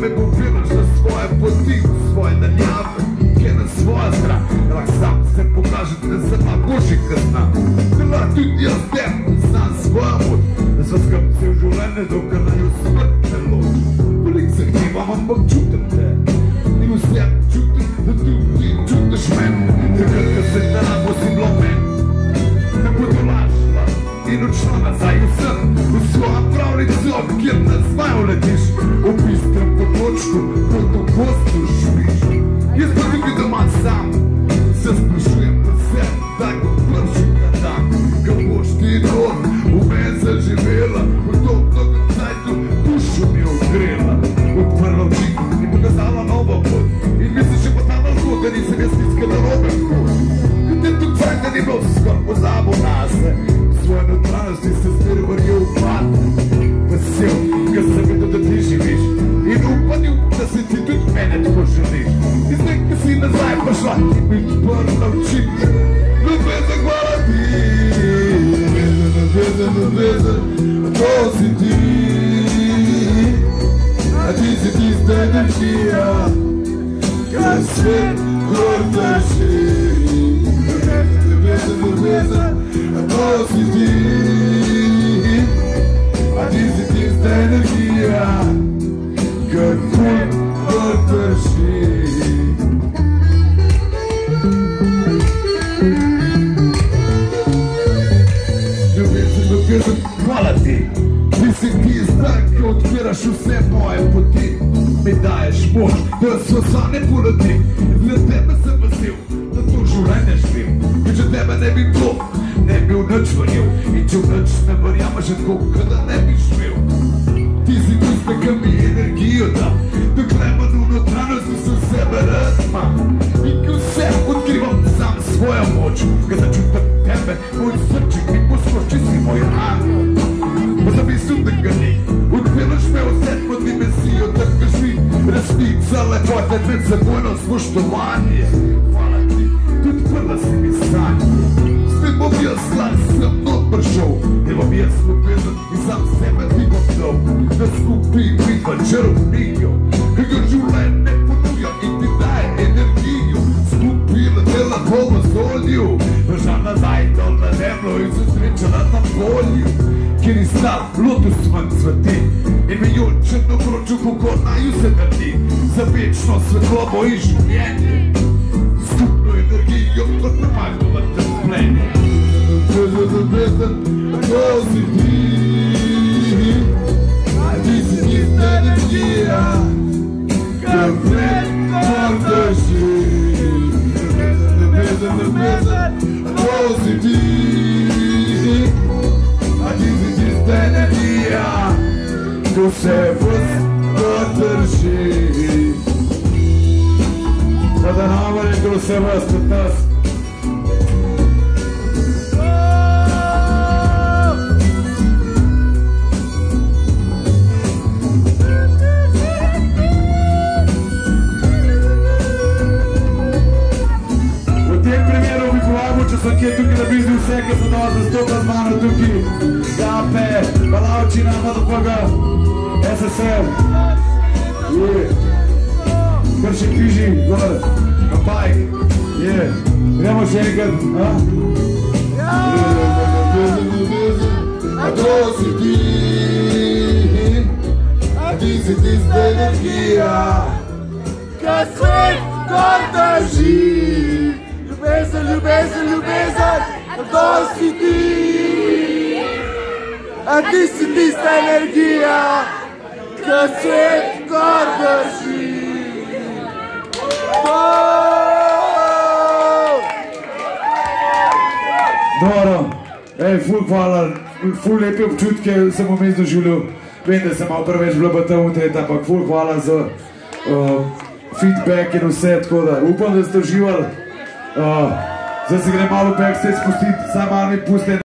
Me popiraš na svoje poti, v svoje daljave, kje na svoja stran. Lahko sam se pokažem, da sem na božji kazna. Da lahko tudi jaz tem, znam svojo moč, da sem skrb cel življenje, dokler naj smrt ne loči. Veliko se hnevam, ampak čutim te. In vse čutim, da tudi čutiš mene. Takrat, ko se da bo si bilo meni ne bodo lažila in odšla nazaj v sen, v svojo pravljico, kjer ne znajo letiš, v Thank you. Não só tipo plano, não tipo Nubeza igual a ti Nubeza, nubeza, nubeza Tô sentindo A disse da energia Cacete, corta-se Nubeza, nubeza, nubeza Tô sentindo A disse da energia Cacete, corta-se Ljubezen, hvala ti Ti si tista, ki odpiraš vse moje poti. Mi daješ moč, da so sane poleti. Za tebe sem vesel, da to življenje živim. Ker če tebe ne bi bilo, ne bi v nič verjel. In če v nič ne verjameš, je tako, kot da ne bi živel Ti si tista, ki mi energijo da spoštovanje. Hvala ti, tudi prva si mi sanje. Spet bom jaz slan, sem not prišel, ne bom jaz ljubezen in sam sebe ti bom dal. Da skupaj vidva čarovnijo, ki ga življenje ponuja in ti daje energijo. Skupaj letela po vesolju, držal nazaj dol na zemljo in se srečala na polju. Kjer je stav lotus manj cveti In me jo črno kroču, kako naj se drdi Večno svetlobo in življenje Skupno energijo, kot na majhnova trpljenje ljubezen, to si ti Ti si tista energija Kar vred kar drži ljubezen, to si ti ti si tista energija, ko se vse drži. Pa da nam reče vse vas kot nas. V tem primeru bi povabil, če so kje tukaj na bizni vse, ki so danes zastopali z mano tukaj. Gape, Balavčina, MDPG, SSR. Je. Super CQG, agora, rapaz, yeah, é uma chega, hã? A doce de a vice de energia, cansei, contagi, lubeza, lubeza, lubeza, a doce de a vice de energia, cansei. Dobro, ej, ful hvala, ful lepe občutke sem vmes doživljal. Vem, da sem malo preveč blabata vtret, ampak ful hvala za uh, feedback in vse, tako da upam, da ste uživali. Uh, zdaj se gre malo backstage spustiti, samo malo mi puste.